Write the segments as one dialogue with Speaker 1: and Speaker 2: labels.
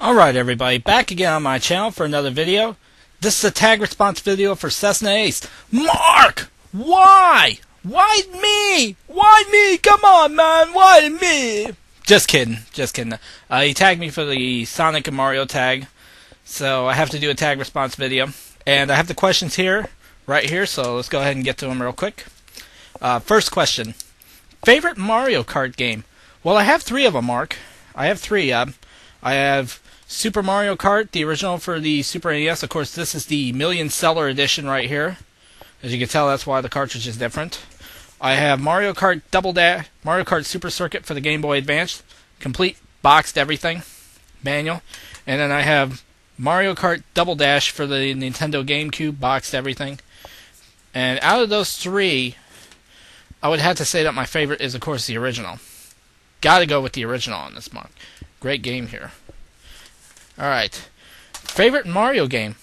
Speaker 1: Alright everybody, back again on my channel for another video. This is a tag response video for Cessna Ace. Mark! Why? Why me? Why me? Come on man, why me? Just kidding, just kidding. Uh, he tagged me for the Sonic and Mario tag, so I have to do a tag response video. And I have the questions here, right here, so let's go ahead and get to them real quick. Uh, first question. Favorite Mario Kart game? Well, I have three of them, Mark. I have three. Uh, I have Super Mario Kart, the original for the Super NES. Of course, this is the Million Seller Edition right here. As you can tell, that's why the cartridge is different. I have Mario Kart Double Dash, Mario Kart Super Circuit for the Game Boy Advance, complete boxed everything, manual, and then I have Mario Kart Double Dash for the Nintendo GameCube, boxed everything. And out of those three, I would have to say that my favorite is, of course, the original. Got to go with the original on this Mark. Great game here. Alright. Favorite Mario game?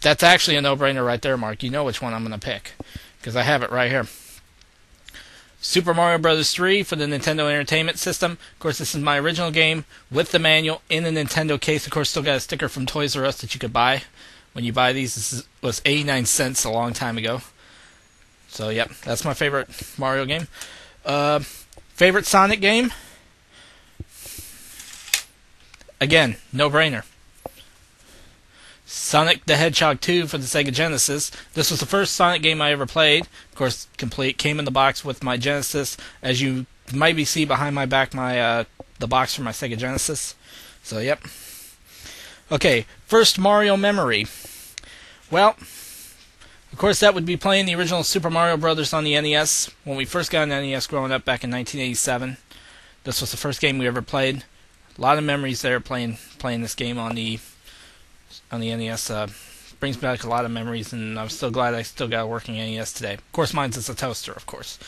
Speaker 1: That's actually a no-brainer right there, Mark. You know which one I'm going to pick. Because I have it right here. Super Mario Bros. 3 for the Nintendo Entertainment System. Of course, this is my original game with the manual in the Nintendo case. Of course, still got a sticker from Toys R Us that you could buy when you buy these. This is, was 89 cents a long time ago. So, yep, that's my favorite Mario game. Uh, favorite Sonic game? Again, no brainer. Sonic the Hedgehog 2 for the Sega Genesis. This was the first Sonic game I ever played. Of course, complete. Came in the box with my Genesis. As you maybe see behind my back, my uh, the box for my Sega Genesis. So, yep. Okay, first Mario memory. Well, of course, that would be playing the original Super Mario Brothers on the NES when we first got an NES growing up back in 1987. This was the first game we ever played a lot of memories there playing playing this game on the on the NES. Uh, brings back a lot of memories, and I'm still glad I still got a working NES today. Of course, mine's is a toaster, of course.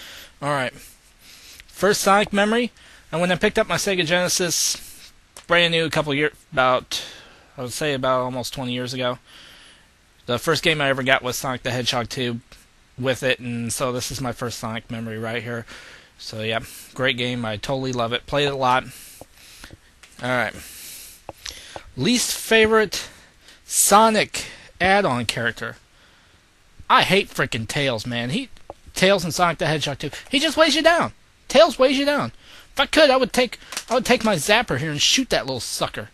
Speaker 1: All right, first Sonic memory, and when I picked up my Sega Genesis, brand new, a couple years, about I would say about almost 20 years ago. The first game I ever got was Sonic the Hedgehog 2 with it, and so this is my first Sonic memory right here. So yeah, great game. I totally love it. Played it a lot. Alright. Least favorite Sonic add-on character. I hate freaking Tails, man. He Tails and Sonic the Hedgehog too. He just weighs you down. Tails weighs you down. If I could, I would take I would take my zapper here and shoot that little sucker.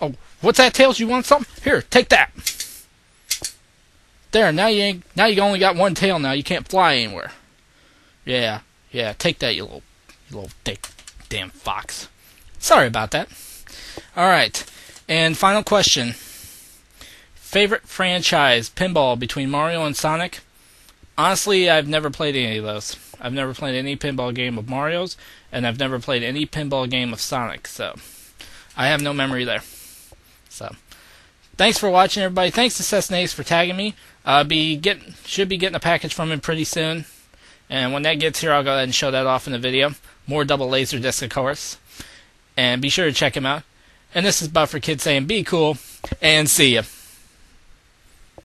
Speaker 1: Oh, what's that, Tails? You want something? Here, take that. There, now you ain't now you only got one tail now. You can't fly anywhere. Yeah, yeah, take that, you little you little dick damn fox. Sorry about that. All right. And final question. Favorite franchise pinball between Mario and Sonic? Honestly, I've never played any of those. I've never played any pinball game of Mario's, and I've never played any pinball game of Sonic, so I have no memory there. So, thanks for watching, everybody. Thanks to Cessna for tagging me. I'll be getting, should be getting a package from him pretty soon, and when that gets here, I'll go ahead and show that off in the video. More double laser disc, of course and be sure to check him out. And this is Buffer Kid saying be cool and see ya.